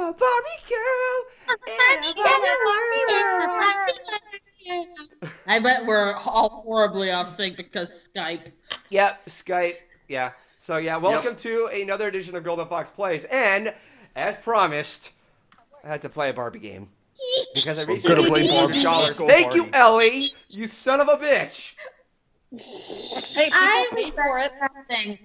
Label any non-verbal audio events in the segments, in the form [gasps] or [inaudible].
a Barbie girl. in a Barbie world. I bet we're all horribly off sync because Skype. Yep, Skype. Yeah. So yeah, welcome to another edition of Golden Fox Plays, and as promised, I had to play a Barbie game because I reached Gonna play $100. Barbie. Thank you, Ellie. You son of a bitch. Hey, people I'm pay for it. Thing.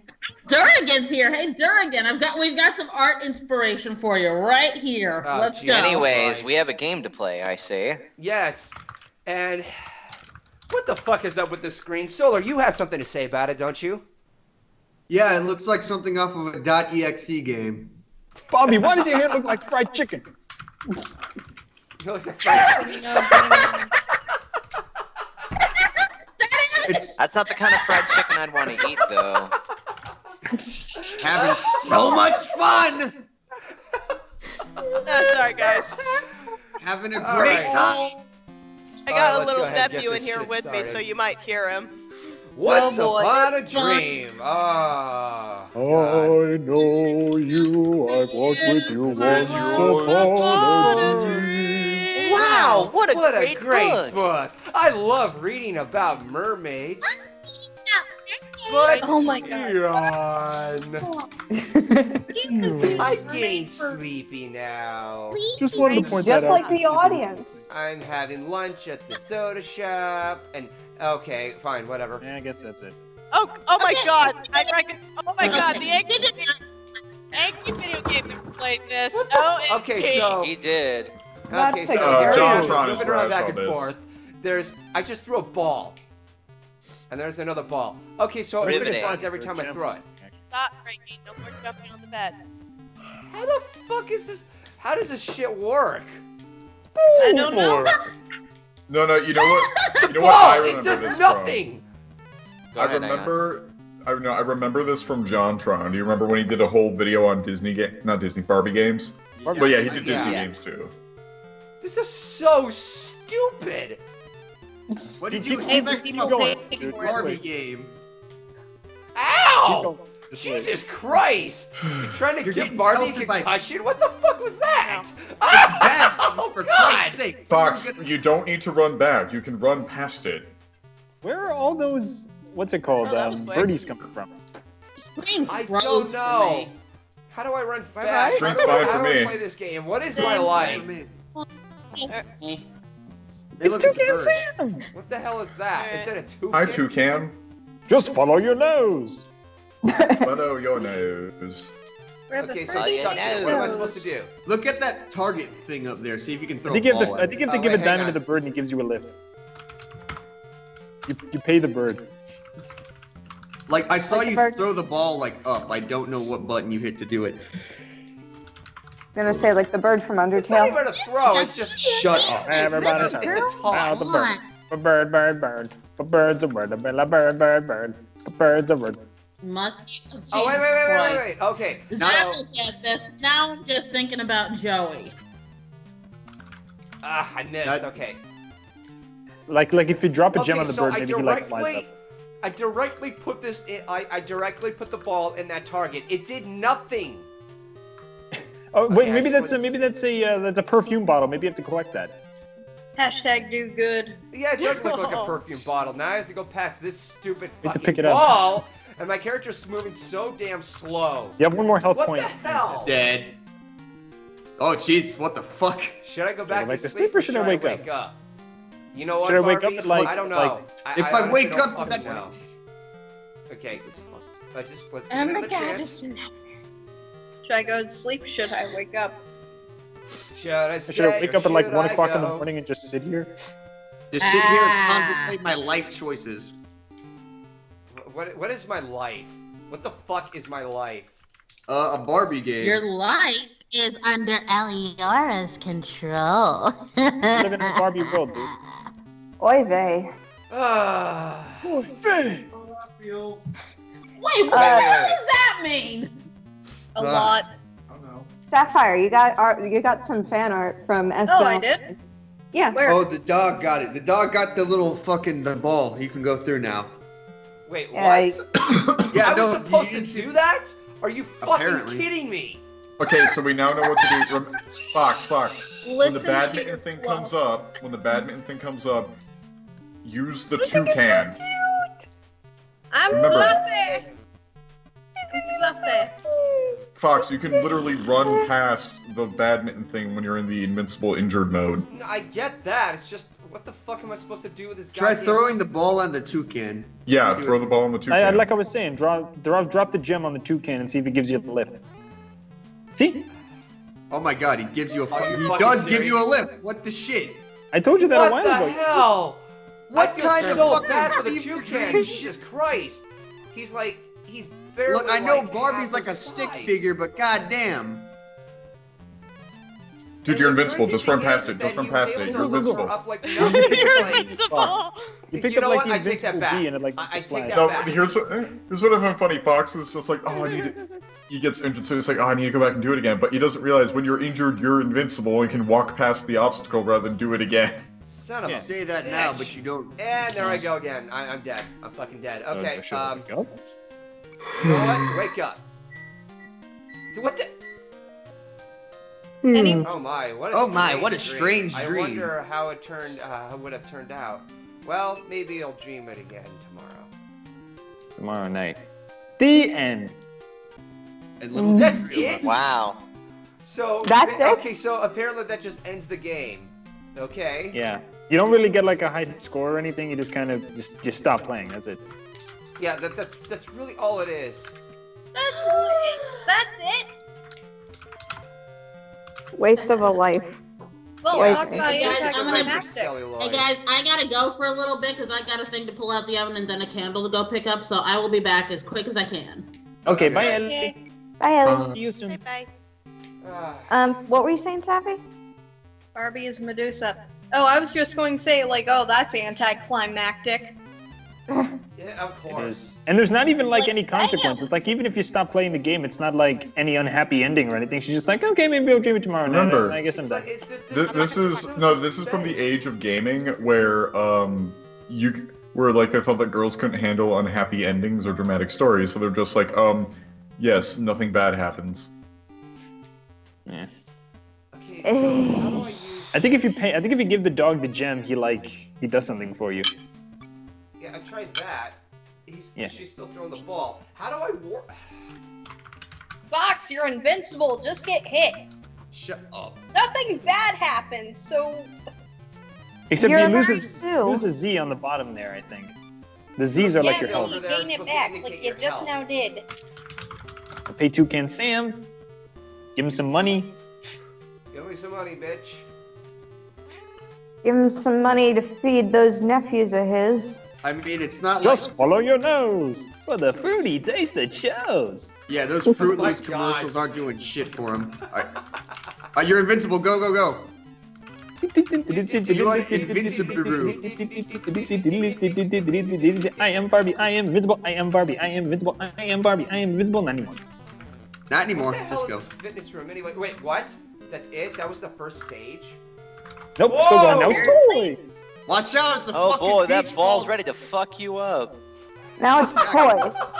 Durrigan's here. Hey, Durrigan, I've got we've got some art inspiration for you right here. Oh, Let's gee. go. Anyways, we have a game to play, I see. Yes, and what the fuck is up with the screen? Solar, you have something to say about it, don't you? Yeah, it looks like something off of a .exe game. Bobby, why does your hair look like fried chicken? [laughs] It looks like [laughs] It's That's not the kind of fried chicken I'd want to eat, though. having so much fun, [laughs] sorry, guys. having a great right. time. I All got right, a let's little go ahead and get nephew in this here shit with me, so started. you might hear him. Once Oh, boy. upon a dream. Ah. God. I know you. I've walked with you once upon a dream. Wow, what a what great, a great book. book. I love reading about mermaids. But Oh my god. Yawn. [laughs] I'm getting sleepy now. Just wanted to point that Just out. like the audience. I'm having lunch at the soda shop, and okay, fine, whatever. Yeah, I guess that's it. Oh, oh my god! I reckon. Oh my god, the angry, angry video game played this. What the Oh, okay, so He did. That's okay, so good here idea. it is, is moving around I back and this. forth. There's, I just threw a ball, and there's another ball. Okay, so it responds every time I throw it. Stop breaking. No more jumping on the bed. How the fuck is this? How does this shit work? I don't know. No, no, you know what? [laughs] You know Ball, what I remember it does this nothing. From? I ahead, remember. I know. I remember this from Jontron. Do you remember when he did a whole video on Disney game, not Disney Barbie games? But yeah, he did Disney Yeah. games too. This is so stupid. What did you Hey, expect people from pay a for Barbie it. game? Ow! Jesus Christ! You're trying to You're give getting Barbie a pelted by- concussion? What the fuck was that? [laughs] Bad, Oh, for God! Christ's sake. Fox, you don't need to run back. You can run past it. Where are all those, what's it called, Oh, um, birdies coming from? Screen I don't know. me. How do I run fast? How Street's do I- fine how do I play this game? What is my Same. Life? They look Toucan at. Sam! What the hell is that? Is that a toucan? Hi, Toucan. Just follow your nose. [laughs] Follow your nose. Okay, so I'm stuck here. What am I supposed to do? Look at that target thing up there. See if you can I throw think a you have ball to, at I think you have to Oh, give wait, a diamond hang to the bird and he gives you a lift. You, you pay the bird. Like I saw Like you bird. throw the ball like up. I don't know what button you hit to do it. Gonna say like the bird from It's not Undertale. even a throw. It's just Shut up. Everybody it's, it's a Now toss. the bird. A bird, bird, bird. A bird's a bird. A bird, a bird, bird, bird. A bird's a bird. Must Jesus Oh wait, wait, wait, wait, wait, wait. Okay. Zach will get this. Now I'm just thinking about Joey. ah, I missed. That- Okay. Like, like if you drop a gem Okay, on the so bird, I maybe he like flies directly, up. I directly put this. In, I I directly put the ball in that target. It did nothing. Oh wait, Okay, maybe that's a maybe that's a uh, that's a perfume bottle. Maybe you have to collect that. Hashtag do good. Yeah, it does look like a perfume bottle. Now I have to go past this stupid You have to fucking pick it up. ball, and my character's moving so damn slow. You have one more health What point. the hell? Dead. Oh jeez, what the fuck? Should I go back I to wake to sleep, sleep or should I wake up? wake up? You know what, Should I wake up Barbie? at, like- I don't know. like- I, If I, I wake up, does fucking that- know. Okay, let's just let's give Oh it my another god, chance. It's an Should I go to sleep? Should I wake up? Should I Should I wake up at like one I o'clock in the morning and just sit here? Just sit here and Ah. contemplate my life choices. What what is my life? What the fuck is my life? Uh, a Barbie game. Your life is under Eliyora's control. You live in a Barbie world, dude. [laughs] Oy vey. Ah. Wait, what Uh, the hell does that mean? A lot. Sapphire, you got art. You got some fan art from Espo. Oh, I did? Yeah. Where? Oh, the dog got it. The dog got the little fucking the ball. You can go through now. Wait, Yeah, what? [coughs] Yeah, I was supposed you- to do that? Are you fucking Apparently. kidding me? Okay, so we now know what to do. Rem- Fox, Fox. When the Listen to your badminton thing flow. comes up, when the badminton thing comes up, use the toucan. I'm Remember- fluffy. Fluffy. Fox, you can literally run past the badminton thing when you're in the invincible injured mode. I get that. It's just, what the fuck am I supposed to do with this Try goddamn- throwing the ball on the toucan. Yeah, throw what- the ball on the toucan. I, I- like I was saying, draw, draw, drop the gem on the toucan and see if it gives you a lift. See? Oh my god, he gives you a. Are he fucking does give you a lift. What the shit? I told you that a while ago. What while the ago. hell? What I feel kind of so fucking bad for the fever toucan. dream? [laughs] Jesus Christ. He's like, he's barely Look, I know like Barbie's like a his stick figure, but goddamn. Dude, And you're invincible. Just run past it. Just run past it. You're lift her invincible. Up like [laughs] nothing. It's like- Invincible. You picked You up know like what? the I take that invincible back. bee and it like I- I take flies. that No, back. here's what, here's what I find funny. Fox is just like, oh, I need to. He gets injured, so he's like, oh, I need to go back and do it again. But he doesn't realize when you're injured, you're invincible and can walk past the obstacle rather than do it again. Son of You a say that now, but you don't. And there I go again. I, I'm dead. I'm fucking dead. Okay, sure. um, Go. know what? Wake up. What the? Any- Oh my! What a Oh my, strange what a strange dream. strange I wonder how it turned. Uh, how would have turned out. Well, maybe I'll dream it again tomorrow. Tomorrow night. The end. And little That's did it. Wow. So That's okay, it? okay, so apparently that just ends the game. Okay. Yeah. You don't really get like a high score or anything. You just kind of just just stop playing. That's it. Yeah, that, that's that's really all it is. That's that's it. Waste of a life. Well, Wait. talk about Hey, guys, I'm gonna- Hey guys, I gotta go for a little bit because I got a thing to pull out the oven and then a candle to go pick up. So I will be back as quick as I can. Okay, bye, Okay. Ellie. Bye, Ellie. See you soon. Bye. Um, what were you saying, Sappy? Barbie is Medusa. Oh, I was just going to say, like, oh, that's anticlimactic. Yeah, of course. is. And there's not even like Like, any damn. consequences. Like even if you stop playing the game, it's not like any unhappy ending or anything. She's just like, okay, maybe I'll dream it tomorrow. night, Remember- and I guess I'm It's done. like, it, th- This, there's- this is no, this is from the age of gaming where um you where like they thought that girls couldn't handle unhappy endings or dramatic stories, so they're just like, um, yes, nothing bad happens. Yeah. Okay, so how do I use? I think if you pay, I think if you give the dog the gem, he like he does something for you. Yeah, I tried that. He's Yeah. she's still throwing the ball. How do I war? Fox, you're invincible. Just get hit. Shut up. Nothing bad happens. So Except You're you a lose nerd, a, lose a Z on the bottom there. I think the Z's are like yeah, your so health. you Over gain it back, like you just health. now did. Pay Toucan Sam. Give him some money. Give me some money, bitch. Give him some money to feed those nephews of his. I mean, it's not Just like. follow your nose for the fruity taste that shows. Yeah, those Fruit [laughs] Oh Loops commercials God. aren't doing shit for him. Alright. Alright, uh, you're invincible. Go, go, go. You are invincible. I am Barbie. I am invincible. I am Barbie. I am invincible. I am Barbie. I am invincible. Not anymore. Not anymore. What the hell Let's is go. this fitness room anyway? Wait, what? That's it? That was the first stage? Nope. Still going. Now it's toys. Watch out! It's a Oh fucking boy, that beach ball's ball. ready to fuck you up. Now it's [laughs] toys.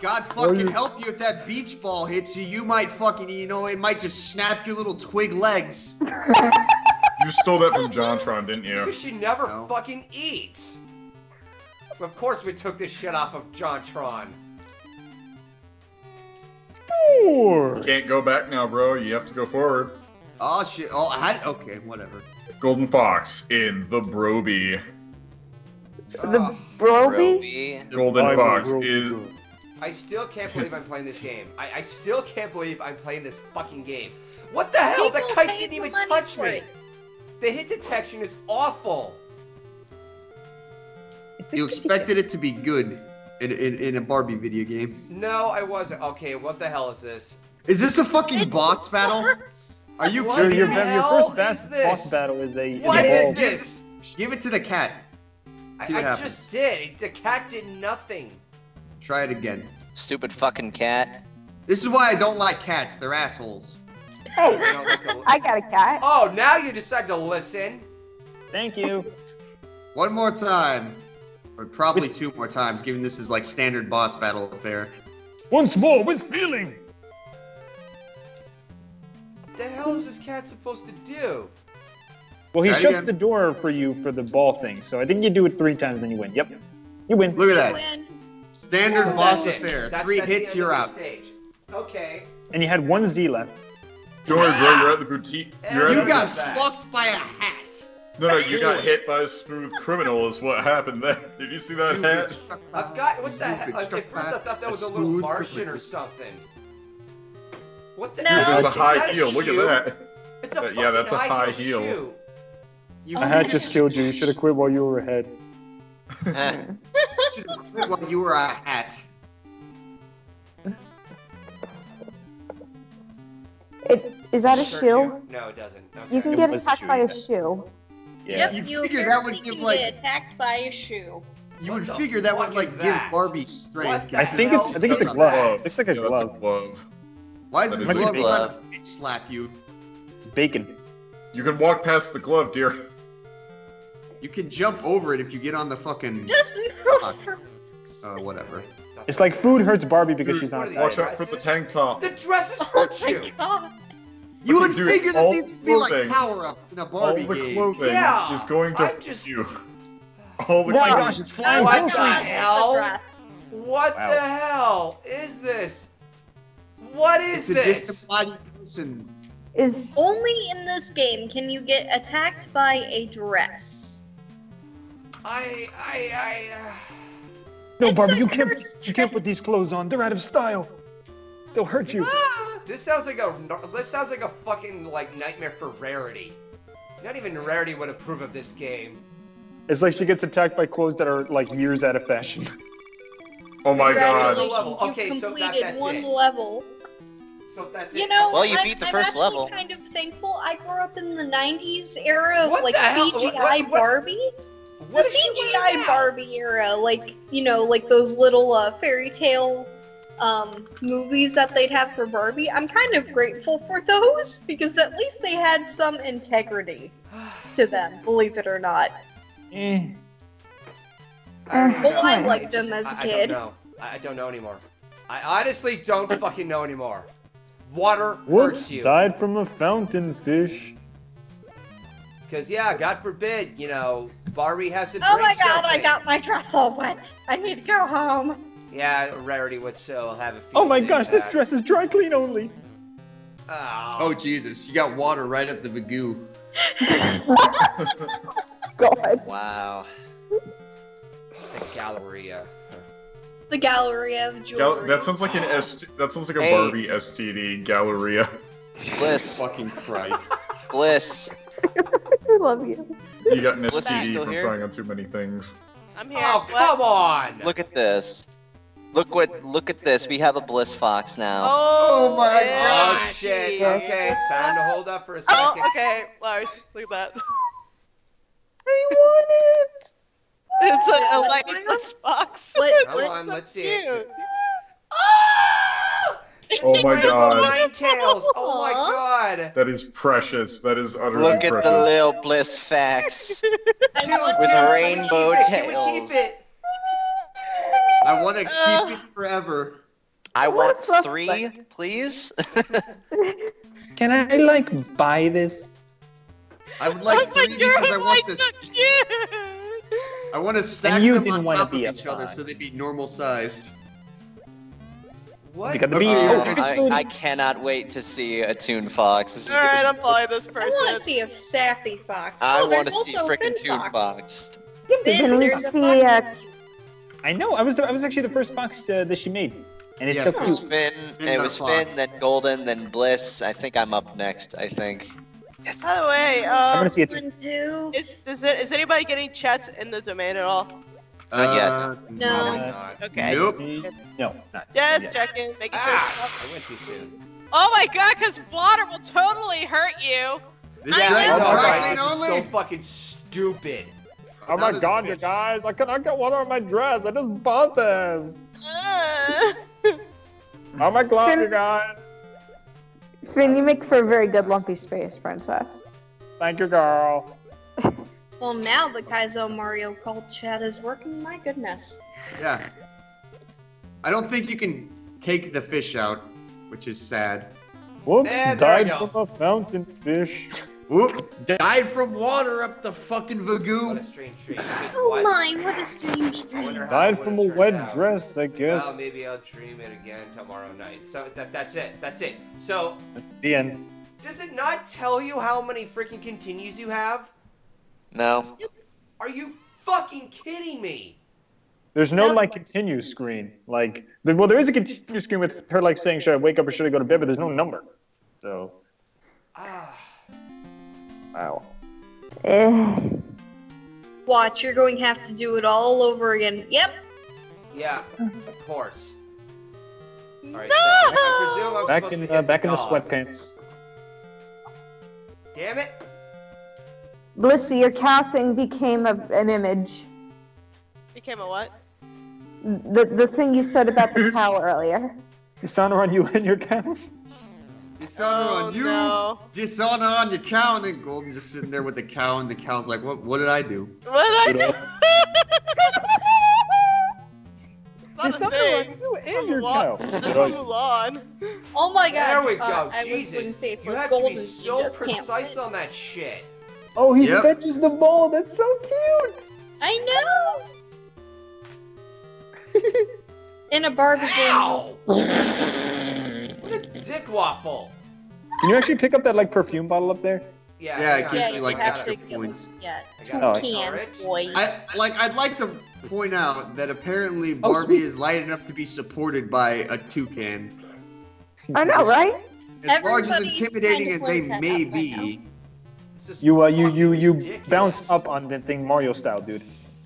God fucking help you if that beach ball hits you. You might fucking, you know, it might just snap your little twig legs. You stole that from Jontron, didn't you? Because she never No. fucking eats. Of course we took this shit off of Jontron. You can't go back now, bro. You have to go forward. Oh shit! Oh, I had okay, whatever. Golden Fox in the Broby. The ah, Broby? Golden I'm Fox Broby is. I still can't believe I'm playing this game. I, I still can't believe I'm playing this fucking game. What the hell? that People kite didn't even touch me. it. The hit detection is awful. You expected it to be good in, in, in a Barbie video game. No, I wasn't. Okay, what the hell is this? Is this a fucking It's boss battle? Worse. Are you What Your, kidding your, the me? your first bas- is this? boss battle is a is What a is this? Give it to the cat. See I, what I happens. just did. The cat did nothing. Try it again. Stupid fucking cat. This is why I don't like cats. They're assholes. Hey, You don't like to- I got a cat. Oh, now you decide to listen. Thank you. One more time. Or probably two more times, given this is like standard boss battle affair. Once more with feeling. The hell is this cat supposed to do? Well, he Try shuts again. the door for you for the ball thing, so I think you do it three times, then you win. Yep, you win. Look at that. Win. Standard So boss that's affair. That's- Three that's hits, you're out. Stage. Okay. And you had one Z left. Don't. You're at the boutique. You're at You the got What is fucked by a hat. No, no, you got hit by a smooth criminal is what happened there. Did you see that You've hat? been struck A guy, what the you've hell? been At first I thought that a was a little smooth Martian or something. What the No. hell? There's a Is high that a heel. Look at that. It's a Uh, yeah, that's a high, high heel. heel. shoe. You A hat just killed you. You should have quit while you were ahead. Eh, should have quit while you were a hat. It is that a shoe? you? No, it doesn't. Okay. You can It get was a attacked by a yeah. shoe. Yep, You you figure that would apparently give, can like- get attacked by a shoe. You What would figure that would like is give? Barbie strength. I think it's I think it's a glove. is It's like a Yeah, that's a glove. Glove. Why is That this is a glove glove. trying bitch slap you? It's bacon. You can walk past the glove, dear. You can jump over it if you get on the fucking. Just Fuck. for Uh, whatever. It's like food hurts Barbie because she's What not. are Watch out for the dresses? tank top. The dresses Oh hurt you. god. You would Dude, figure that all these would be like power ups in a All Barbie the game. clothing Yeah, is going to I'm hurt just- you. [laughs] Oh my gosh, it's Oh flying What the hell? it's the dress. What Wow. the hell is this? What is It's a this? disembodied person. Is Only in this game can you get attacked by a dress. I I I. Uh... No, It's Barbie, you can't curse you can't put these clothes on. They're out of style. They'll hurt you. This sounds like a this sounds like a fucking like nightmare for rarity. Not even rarity would approve of this game. It's like she gets attacked by clothes that are like years out of fashion. [laughs] Oh my god. Level. Okay, you've so that- completed that's one it. level. So that's You it. know, Well, you I'm, beat the I'm first actually level. kind of thankful I grew up in the '90s era of What like? CGI What- what- what- Barbie. What the CGI? Barbie era, like you know, like those little uh, fairy tale um, movies that they'd have for Barbie. I'm kind of grateful for those [laughs] because at least they had some integrity to them. Believe it or not. Eh. Uh, I don't even Well, know. I liked just- them as a I- I kid. don't know. I, I don't know anymore. I honestly don't fucking know anymore. Water Whoops! hurts you. Died from a fountain fish. Because, yeah, God forbid, you know, Barbie has to drink Oh my god, I got my dress all wet. I need to go home. Yeah, Rarity would still have a few. Oh my gosh, this dress is dry clean only. Oh, Oh Jesus, you got water right up the bagoo. [laughs] [laughs] God. Wow. The Galleria. The Galleria of Gal- that sounds like an S. that sounds like a Hey. Barbie STD Galleria. Bliss. [laughs] Fucking Christ. Bliss. [laughs] I love you. You got an What's that, STD still from here? trying on too many things. I'm oh, here. Oh, What? come on! Look at this. Look what. Look at this. We have a Bliss Fox now. Oh, my God. Oh, yeah. shit. Okay, time to hold up for a oh, second. Oh, okay, Lars, look at that. I want it. It's a, a What's light going Bliss box. What- Come what- on, let's see Cute. it. Oh! Oh my god. Nine Tails. Oh my god. That is precious. That is utterly Look at precious. the little Bliss Fox. [laughs] Dude, With dude, can we rainbow keep it? Can we tails. keep it? I want to Uh. keep it forever. I want What the three, please. [laughs] Can I like buy this? I would like oh my three because I want like to. so cute. I want to stack you them didn't on wanna top of be a each other so they'd be normal sized. What? You got the Okay. Oh, Oh, I, I cannot wait to see a Toon Fox. This All right, I'm following this person. I want to see a sappy fox. I oh, want to see also freaking Finn Toon Fox. Fox. Finn, Can we there's a see, fox uh, with you. I know. I was the, I was actually the first fox uh, that she made, and it's Yeah, so It was. Finn. Finn It was Fox. Finn, then Golden, then Bliss. I think I'm up next. I think. By the way, I'm um, gonna see it. Too. Is, is, it, is anybody getting chats in the domain at all? Not yet. Uh, No. I'm not. Okay. Nope. No, not Just yet. checking, making Ah! sure. I went too soon. Oh my god, because water will totally hurt you. This I dress I is know, know, right? This is so fucking stupid. Oh my god, you guys! I cannot get water on my dress. I just bought this. Uh, [laughs] Oh my god, you guys! Finn, you make for a very good lumpy space princess. Thank you, girl. [laughs] Well, now the Kaizo Mario call chat is working. My goodness. Yeah. I don't think you can take the fish out, which is sad. Whoops, And died from a fountain fish. Whoop! Died from water up the fucking What a Vagoo. strange dream. [laughs] Wait, Oh my, what a strange dream. Died from a wet out. dress, I guess. Well, maybe I'll dream it again tomorrow night. So that that's it. That's it. So The end. does it not tell you how many freaking continues you have? No. Are you fucking kidding me? There's no Nope. like continue screen. Like, there, well, there is a continue screen with her like saying, "Should I wake up or should I go to bed?" But there's no number. So, Ah, wow. Eh. Watch, you're going to have to do it all over again. Yep. yeah, of course. All right. So I presume I'm Back supposed in to uh, back in the dog. sweatpants. Damn it! Blissey, your cow thing became a, an image. Became a what? The the thing you said about the cow earlier. [laughs] Dishonor on you and your cow. Dishonor Oh, on you. no. Dishonor on your cow, and then Golden just sitting there with the cow, and the cow's like, "What? What did I do?" What did I [laughs] do? It's not a Dishonor on you and your cow. Mulan. Oh my god. There we go. Uh, Jesus, going you have golden, to be so precise on that shit. Oh, he Yep. fetches the ball. That's so cute. I know. [laughs] In a Barbie. Ow! what [laughs] a dick waffle. Can you actually pick up that like perfume bottle up there? Yeah. Yeah, it gives I you, like, it. extra Have to points. Yeah. I Two got it. can, boy. I like. I'd like to point out that apparently Oh, Barbie sweet. is light enough to be supported by a toucan. [laughs] I know, right? As large as intimidating as they may up right be, You uh, you you you ridiculous. bounce up on the thing Mario style, dude.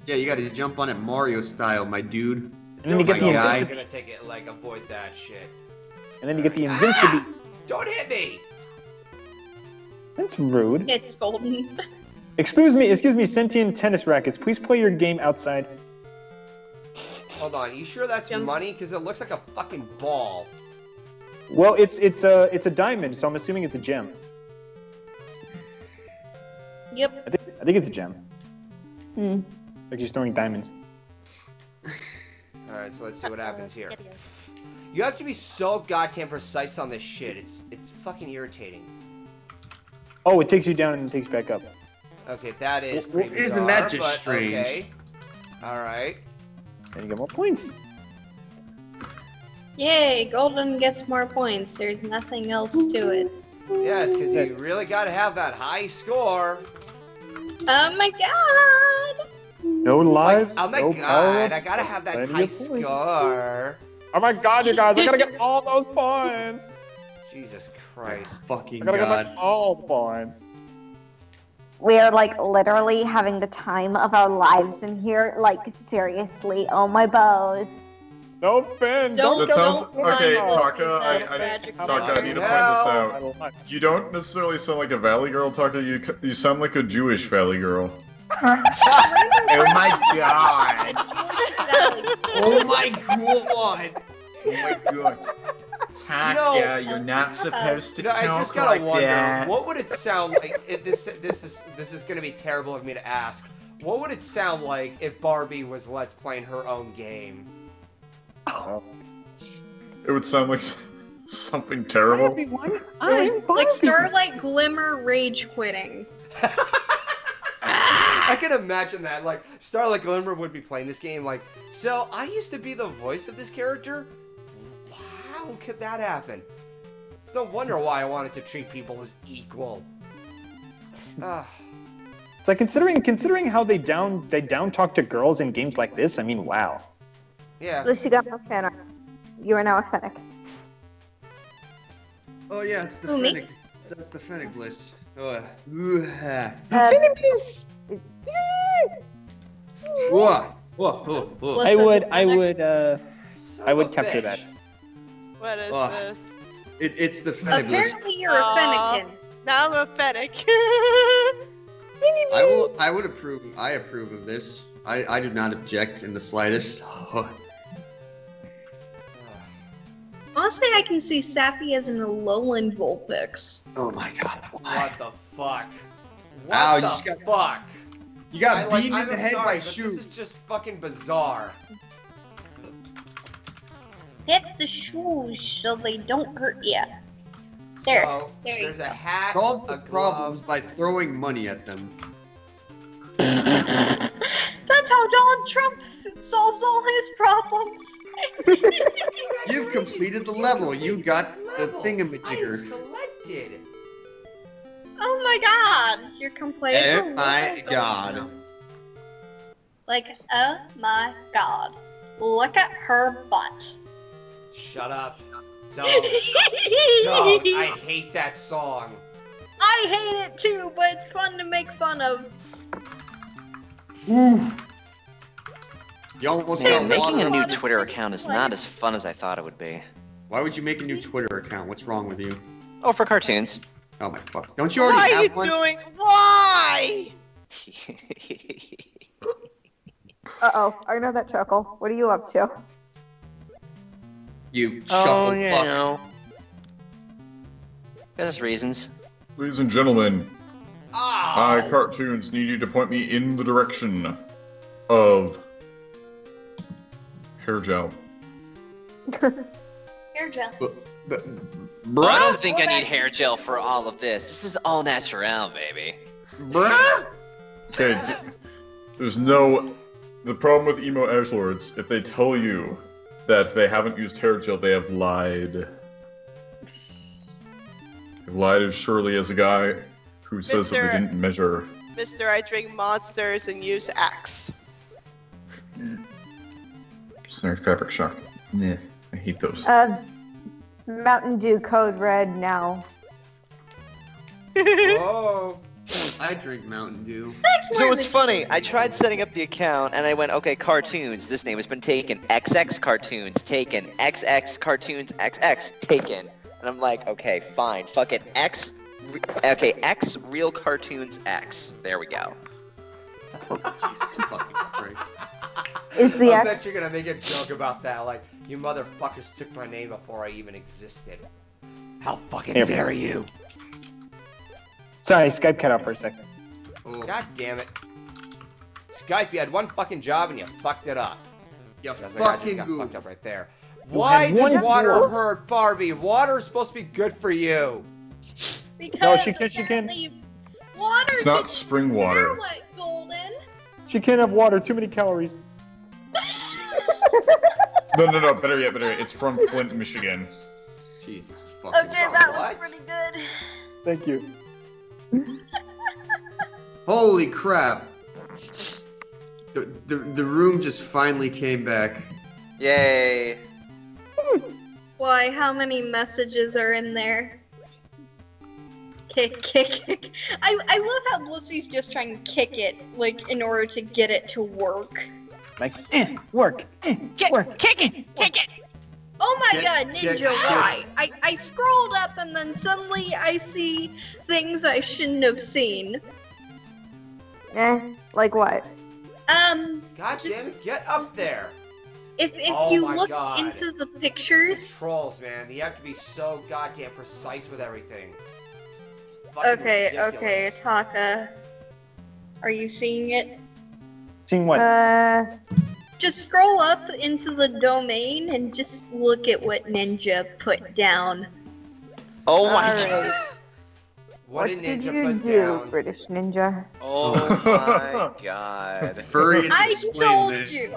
yeah, you got to jump on it Mario style, my dude. And then you get the guy. I'm gonna take it like avoid that shit. And then you get the invincibility. [laughs] Don't hit me! That's rude. It's golden. [laughs] Excuse me, excuse me, sentient tennis rackets. Please play your game outside. Hold on, you sure that's Jump. money? Because it looks like a fucking ball. Well, it's it's a it's a diamond, so I'm assuming it's a gem. Yep. I think I think it's a gem. Hmm. Like you're storing diamonds. Alright, so let's see what happens here. [laughs] You have to be so goddamn precise on this shit. It's it's fucking irritating. Oh, it takes you down and then takes back up. Okay, that is Well, well, isn't that just but strange? Okay. Alright. And you get more points. Yay, golden gets more points. There's nothing else to it. Yes, because you really gotta have that high score. Oh my god! No Like, lives. oh my no god, power-ups, I gotta have that high of points. score. Oh my god, you guys! I gotta get all those points. Jesus Christ. Fucking I gotta get god. like all points. We are like literally having the time of our lives in here. Like seriously, oh my bows. No Finn. Don't- Don't, go sounds don't remind okay, Taka. of I, I, Taka, I need to point this out. You don't necessarily sound like a valley girl, Taka. You you sound like a Jewish valley girl. Oh my god. Oh my god. Oh my god. Taka, you're not supposed to You know, I just gotta wonder, what would it sound like? If this this is this is gonna be terrible of me to ask. What would it sound like if Barbie was let's playing her own game? Oh. It would sound like something terrible. Everyone, um, Like, like Starlight Glimmer rage quitting. [laughs] I can imagine that. Like Starlight Glimmer would be playing this game. Like, so I used to be the voice of this character. How could that happen? It's no wonder why I wanted to treat people as equal. Ah. It's like considering considering how they down they down talk to girls in games like this. I mean, wow. yeah. Lucy got no fan art. You are now a fennec. Oh yeah, it's the Who, me? That's the Fennec bliss. Oh, ooh, ah. Uh, Whoa, whoa, whoa, whoa. I would I would uh I would capture bitch. that. What is Oh. this? It, it's the Fennec bliss. Apparently you're a Aw. Fennekin. Now I'm a fennec. [laughs] I will. I would approve. I approve of this. I, I do not object in the slightest. [sighs] Honestly, I can see Sappy as an Alolan Vulpix. Oh my god. What the fuck? What Ow, you the just got- fuck? You got I, like, beaten in I'm the head sorry, by but shoe. This is just fucking bizarre. Hit the shoes so they don't hurt ya. There. So, There you there's go. a hat, Solve a the problems glove. by throwing money at them. [laughs] That's how Donald Trump solves all his problems. [laughs] You've completed the level. You got the Items thingamajigger. collected. Oh my god, you're complaining. Oh my god. Like, oh my god. Look at her butt. Shut up. Don't. Don't. I hate that song. I hate it too, but it's fun to make fun of. Ooh. You almost Man, got making a new Twitter account is not as fun as I thought it would be. Why would you make a new Twitter account? What's wrong with you? Oh, for cartoons. Oh my fuck. Don't you already Why are you doing? Why? [laughs] Uh oh, I know that chuckle. What are you up to? You chuckle oh, shuffle you fuck. know. There's reasons. Ladies and gentlemen, Oh. I cartoons need you to point me in the direction of hair gel. [laughs] Hair gel. But, I don't think I need hair gel for all of this. This is all natural, baby. bruh? Okay, d- there's no. The problem with emo edgelords, if they tell you that they haven't used hair gel, they have lied. They've lied as surely as a guy who says that they didn't measure. Mister, I drink monsters and use Axe. Snare fabric shock. Nah, I hate those. Uh, Mountain Dew Code Red now. Whoa. [laughs] I drink Mountain Dew. So it's funny. I tried setting up the account and I went, okay, cartoons. This name has been taken. XX cartoons taken. XX cartoons XX taken. And I'm like, okay, fine. Fuck it. X. Okay, X real cartoons X. There we go. Jesus fucking Christ. Is the I X? bet you're gonna make a joke about that, like, you motherfuckers took my name before I even existed. How fucking Here. dare you? Sorry, Skype cut out for a second. Oh, God damn it. Skype, you had one fucking job and you fucked it up. you That's like, I just fucking got goof. fucked up right there. Why does water job. hurt Barbie? Water is supposed to be good for you. Because she can- she can- apparently Water It's not spring water. hair Golden. She can't have water. Too many calories. No, no, no. Better yet, better yet. It's from Flint, Michigan. Jesus fucking Okay, wrong. that was What? pretty good. Thank you. Holy crap. The, the, the room just finally came back. Yay. Why? How many messages are in there? Kick, kick, kick. I, I love how Blissey's just trying to kick it, like, in order to get it to work. Like, eh, work, eh, Kick, work. kick it, kick it. Oh my Kick, god, Ninja, kick. why? I, I scrolled up and then suddenly I see things I shouldn't have seen. Eh, like what? Um, God damn Just- it, get up there. if if Oh you look God. into the pictures. Trolls, man. You have to be so goddamn precise with everything. It's fucking Okay, okay, ridiculous. Taka. Are you seeing it? Seeing what? Uh, Just scroll up into the domain and just look at what Ninja put down. Oh my Alright. god. What, [laughs] what did did you put do, down? British Ninja? Oh [laughs] my god. [laughs] Furry I told this. you!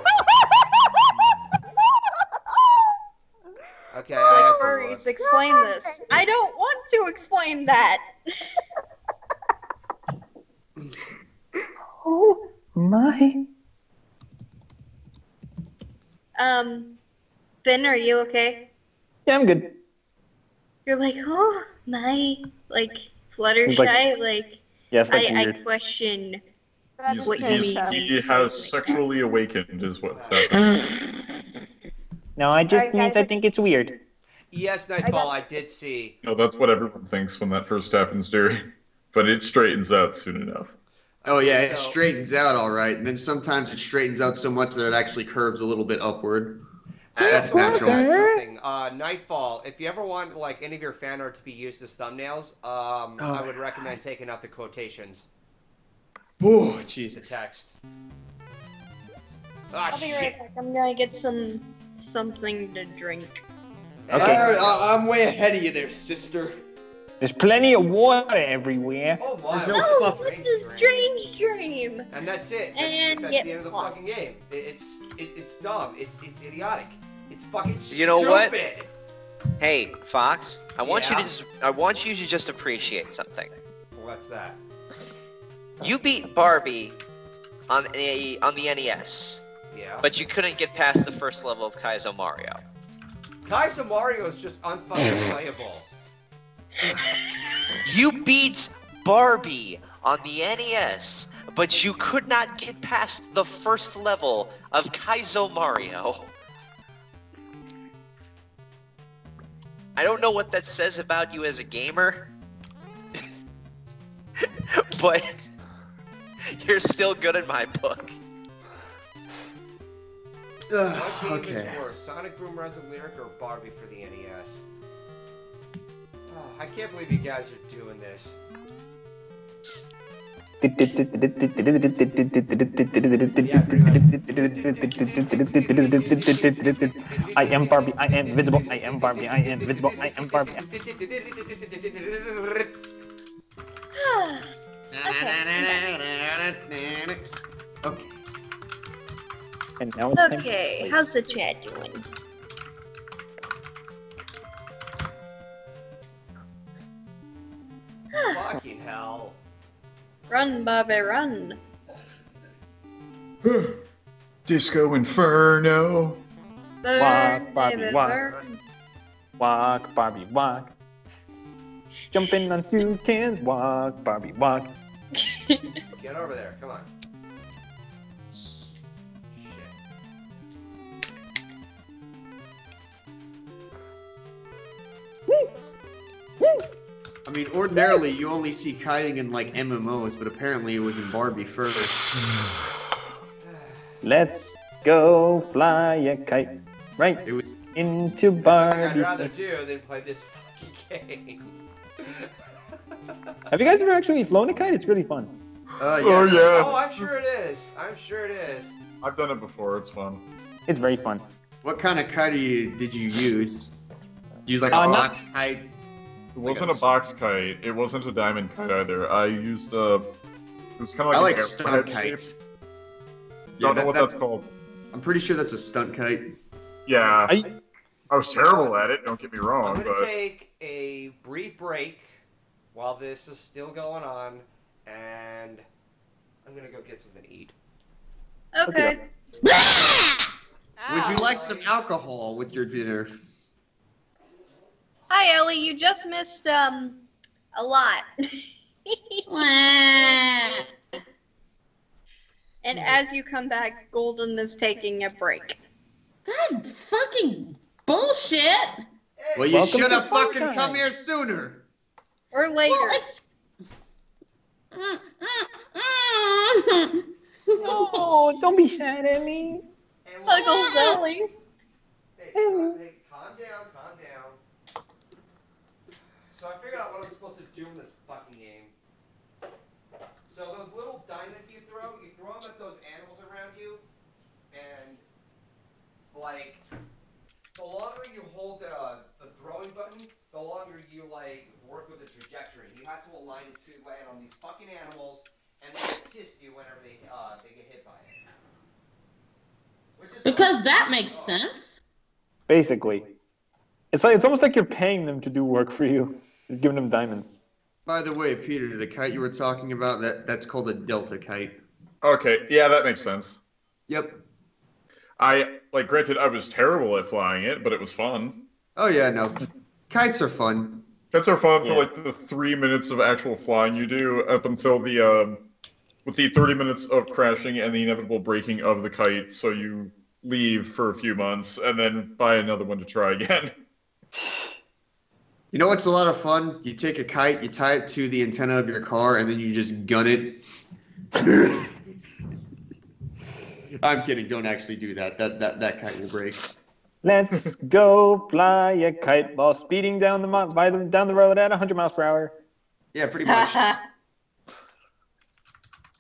Okay, I had to Furries, explain this. I don't want to explain that. Oh my. Um, Ben, are you okay? Yeah, I'm good. You're like, oh my, like Fluttershy, Like- like, Yes, that's I, I weird. question. He's, What you he's- mean? he has sexually awakened, is what's happening. No, I just Alright, means guys, I think it's weird. Yes, Nightfall, I did see. No, that's what everyone thinks when that first happens, Jerry. But it straightens out soon enough. Oh yeah, it straightens out all right, and then sometimes it straightens out so much that it actually curves a little bit upward. That's natural. that's something. Uh, Nightfall. If you ever want like any of your fan art to be used as thumbnails, um, I would recommend taking out the quotations, Oh the Jesus! text. Ah I'll be shit. right back. I'm gonna get some something to drink. Okay. Alright, I'm way ahead of you there, sister. There's plenty of water everywhere. Oh my! There's no Oh, fluff. what's a strange dream? And that's it. That's, And that's the end of the fucking game. It, it's it, it's dumb. It's it's idiotic. It's fucking stupid. You know what? stupid. Hey, Fox, I want you to just I want you to just appreciate something. What's that? You beat Barbie on a on the NES, Yeah. but you couldn't get past the first level of Kaizo Mario. Kaizo Mario is just unfucking playable. You beat Barbie on the NES, but you could not get past the first level of Kaizo Mario. I don't know what that says about you as a gamer, [laughs] but you're still good in my book. Ugh, What game okay. is worse, Sonic Boom Rise of Lyric or Barbie for the NES? Oh, I can't believe you guys are doing this. I am Barbie, I am invisible, I am Barbie, I am invisible, I am Barbie. Okay. [sighs] And now it's Okay, how's the chat doing? Run, Bobby, run. Disco Inferno. Burn, Walk, Barbie, David, walk. burn. Walk, Barbie, walk. Jumping on toucans, walk, Barbie, walk. [laughs] [laughs] Get over there, come on. I mean, ordinarily you only see kiting in like MMOs, but apparently it was in Barbie first. [sighs] Let's go fly a kite right It was. into I'd Barbie's. rather nest. do than play this fucking game. Have you guys ever actually flown a kite? It's really fun. Uh, yeah. Oh yeah. Oh, I'm sure it is. I'm sure it is. I've done it before. It's fun. It's very fun. What kind of kite do you, did you use? Use like a Uh, not- box kite? It wasn't a box kite. It wasn't a diamond kite either. I used a. It was kind of like. I an like arrowhead stunt shape. kites. Don't that- know what that- that's called. I'm pretty sure that's a stunt kite. Yeah. I, I was terrible at it. Don't get me wrong. I'm gonna but take a brief break while this is still going on, and I'm gonna go get something to eat. Okay. [laughs] Would you like some alcohol with your dinner? Hi, Ellie. You just missed um a lot. [laughs] and as you come back, Golden is taking a break. God fucking bullshit. Well, you Welcome should to have fucking Funshine. come here sooner. Or later. Well, it's... Mm, mm, mm. no, don't be sad at me. And Puggles Ellie. Hey, calm- hey, calm down. So I figured out what I'm supposed to do in this fucking game. So those little diamonds you throw, you throw them at those animals around you, and like the longer you hold the, the throwing button, the longer you like work with the trajectory. You have to align it to land on these fucking animals, and they assist you whenever they uh, they get hit by it. Because that makes sense. Basically, it's like it's almost like you're paying them to do work for you. You're giving them diamonds. By the way, Peter, the kite you were talking about, that that's called a delta kite. okay. Yeah, that makes sense. Yep. I like. Granted, I was terrible at flying it, but it was fun. Oh yeah, no. Kites are fun. Kites are fun Yeah. for like the three minutes of actual flying you do up until the um, with the thirty minutes of crashing and the inevitable breaking of the kite. So you leave for a few months and then buy another one to try again. [laughs] You know what's a lot of fun? You take a kite, you tie it to the antenna of your car, and then you just gun it. [laughs] I'm kidding. Don't actually do that. That that that kite will break. Let's go fly a kite while speeding down the by the down the road at 100 miles per hour. Yeah, pretty much. [laughs]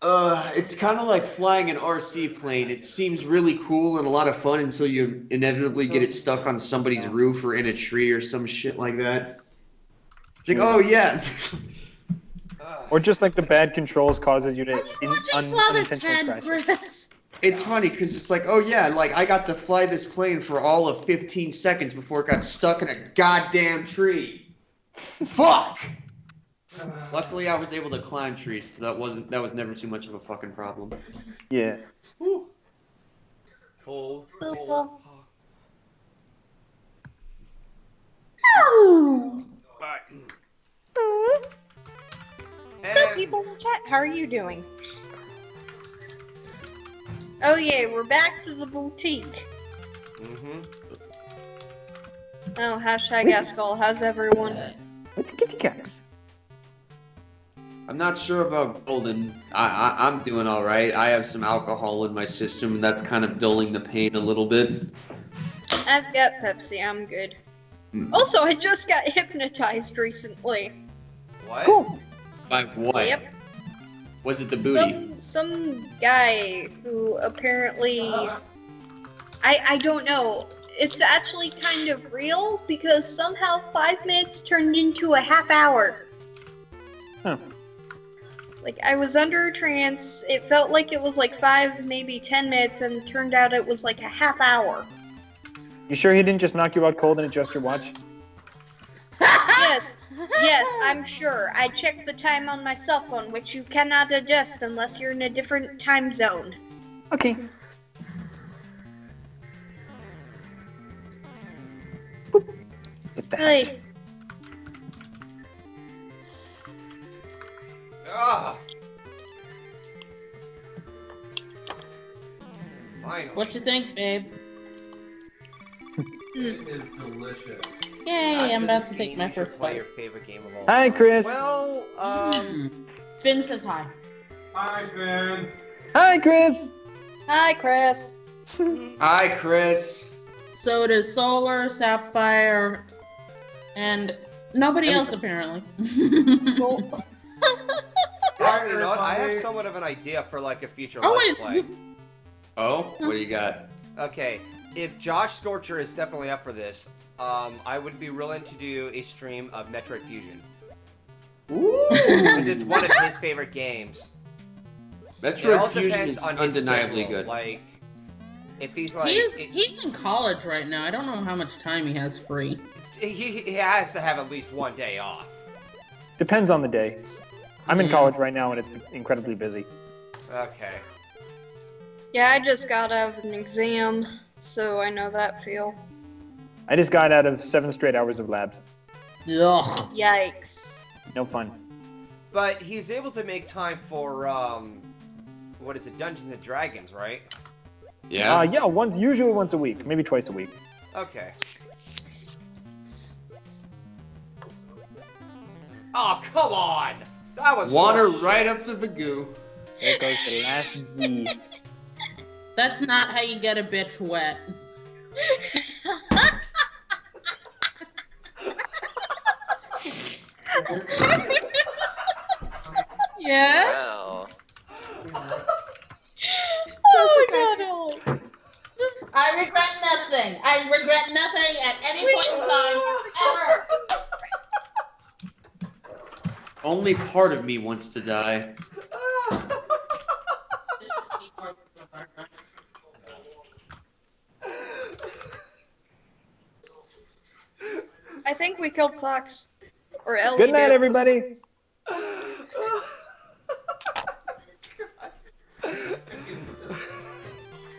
Uh, it's kind of like flying an RC plane. It seems really cool and a lot of fun until you inevitably get it stuck on somebody's roof or in a tree or some shit like that. It's like, oh yeah. [laughs] Or just like the bad controls causes you to in, un, Father unintentionally Ted, crash. Chris. It's funny because it's like, oh yeah, like I got to fly this plane for all of 15 seconds before it got stuck in a goddamn tree. Fuck. [sighs] Luckily, I was able to climb trees, so that wasn't that was never too much of a fucking problem. Yeah. Cold, cold. So, people in the chat, how are you doing? Oh yeah, we're back to the boutique. Mm-hmm. Oh, hashtag Ascol, how's everyone? With the kitty cats. I'm not sure about Golden. I, I I'm doing all right. I have some alcohol in my system, and that's kind of dulling the pain a little bit. I've got Pepsi, I'm good. Hmm. Also, I just got hypnotized recently. What? By what? Yep. Was it the booty? Some some guy who apparently I I don't know. It's actually kind of real because somehow five minutes turned into a half hour. Huh. Like I was under a trance. It felt like it was like five, maybe ten minutes, and it turned out it was like a half hour. You sure he didn't just knock you out cold and adjust your watch? yes, yes, I'm sure. I checked the time on my cell phone, which you cannot adjust unless you're in a different time zone. Okay. Get the heck. Hey, Ah. Finally. What you think, babe? It is delicious. Yay, I'm about to take my you first play bite. your favorite game of all Hi, time. Chris. Well, um, Finn says hi. Hi, Ben. Hi, Chris. hi, Chris. [laughs] Hi, Chris. So it is Solar, Sapphire, and nobody else apparently. Well, actually, you know what? I have somewhat of an idea for like a future oh let's wait, play. Oh, what do you got? Okay, if Josh Scorcher is definitely up for this, um, I would be willing to do a stream of Metroid Fusion Ooh. because it's one of his favorite games. it all Metroid Fusion depends is on undeniably schedule. good. Like, if he's like, he's, it- he's in college right now. I don't know how much time he has free. he, he has to have at least one day off. Depends on the day. I'm in Mhm. college right now and it's incredibly busy. Okay. yeah, I just got out of an exam, so I know that feel. I just got out of seven straight hours of labs. Ugh. Yikes. No fun. But he's able to make time for um, what is it, Dungeons and Dragons, right? Yeah. Uh, yeah, once usually once a week, maybe twice a week. Okay. Oh come on! That was Water bullshit. right up to Bagoo. There goes the last Z. That's not how you get a bitch wet. Yeah? Wow. Oh my god, Ellie. I regret nothing. I regret nothing at any point in time ever. Only part of me wants to die. I think killed Fox. Or Ellie. Good night, did. everybody. [laughs]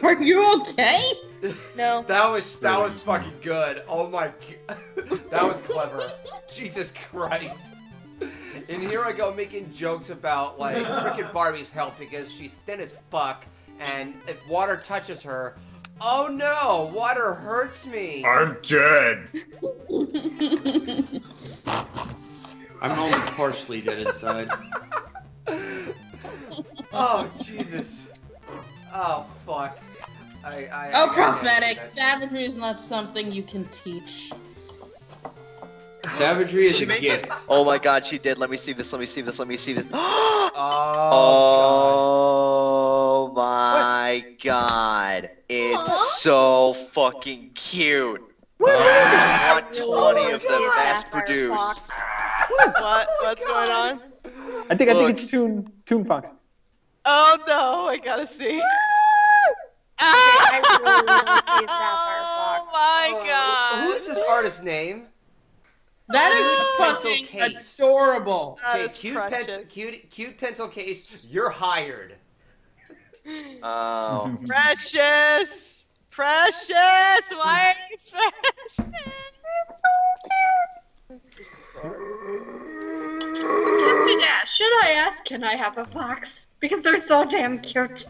Are you okay? No. That was that was fucking good. Oh my, g- [laughs] that was clever. Jesus Christ. And here I go making jokes about like freaking Barbie's health because she's thin as fuck, and if water touches her, oh no, water hurts me. I'm dead. [laughs] I'm only partially dead inside. Oh Jesus. Oh fuck. I, I, Oh, I- prophetic. that's- Savagery is not something you can teach. Savagery is She a made gift. Oh my god, she did. Let me see this. Let me see this. Let me see this. [gasps] Oh, Oh my god. It's so fucking cute. I want [laughs] 20 of them mass produced. what? What's going [laughs] on? I think I think it's Toon Toon Fox. Oh no, I gotta see. [laughs] I really wanna see Oh my oh. god. Who is this artist's name? That is Cute fucking pencil case. adorable. That Okay, is cute, precious. pencil, cute, cute pencil case. You're hired. Oh. Precious! Precious! Why are you precious? Captain Ash, should I ask, can I have a fox? Because they're so damn cute.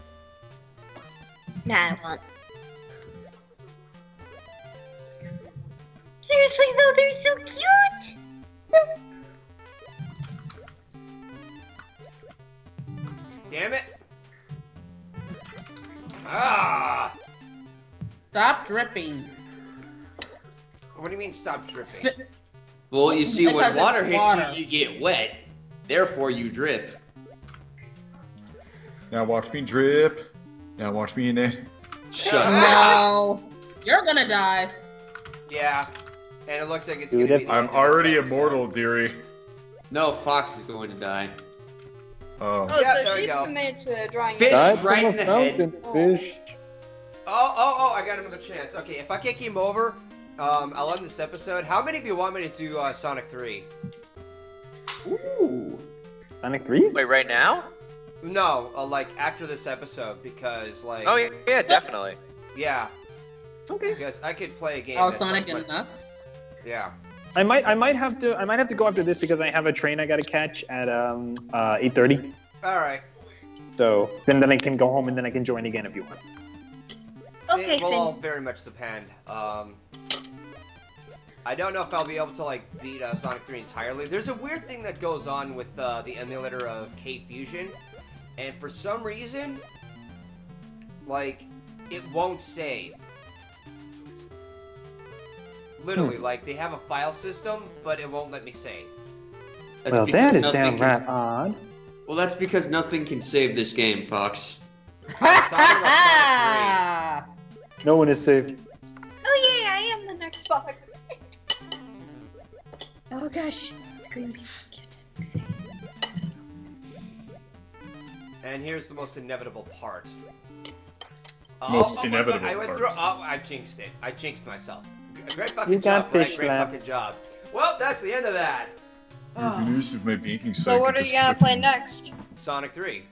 Nah, I won't. Seriously though, they're so cute! Damn it. Ah. Stop dripping. What do you mean stop dripping? Well, you see, when Because it's water hits water. you, you get wet. Therefore, you drip. Now watch me drip. Now watch me in it. Shut up. No. You're gonna die. Yeah. And it looks like it's Dude, gonna be if- I'm end of this already episode. immortal, dearie. No, Fox is going to die. Oh. Oh, Yeah, so she's committed to drawing Fish right in a the head. fountain, fish. Oh, oh, oh, I got another chance. Okay, if I kick him over, um, I'll end this episode. How many of you want me to do uh, Sonic 3? Ooh. Sonic Three. Wait, right now? No, uh, like after this episode, because, like, Oh yeah, yeah, definitely. yeah, Okay. because I could play a game. Oh, Sonic like, and Knucks. Yeah. I might I might have to I might have to go after this because I have a train I gotta catch at um uh 8:30. Alright. So then then I can go home and then I can join again if you want. Okay, it will all very much depend. Um, I don't know if I'll be able to like beat uh, Sonic 3 entirely. There's a weird thing that goes on with uh, the emulator of Kega Fusion, and for some reason, like it won't save. Literally, Hmm. like they have a file system, but it won't let me save. That's well, that is nothing downright can- odd. Well, that's because nothing can save this game, Fox. [laughs] No one is safe. Oh yeah, I am the next fox. Oh gosh, it's going to be so cute. And here's the most inevitable part. Most oh, oh my God, inevitable I went part. through. Oh, I jinxed it. I jinxed myself. G- Great fucking You got job, Brett. fish Great slapped. fucking job. Well, that's the end of that. Your ah. news of my baking So what are you gonna play next? Sonic 3.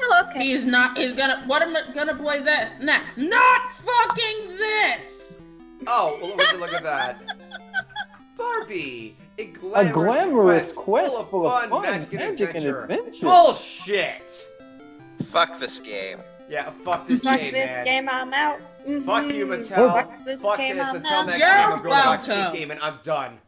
Oh, okay. He's not. He's gonna. What am I gonna play that next? Not fucking this. Oh, well, we can look at that. [laughs] Barbie, a A glamorous, glamorous quest, full of fun, magic, magic, and adventure. adventure. Bullshit. Fuck this game. Yeah, fuck [laughs] this Fuck game, this man. game, I'm out. Fuck you, Mhm. Mattel. Fuck this Fuck game, this I'm until out. next You're time. I'm going to watch welcome. Squid Game and I'm done.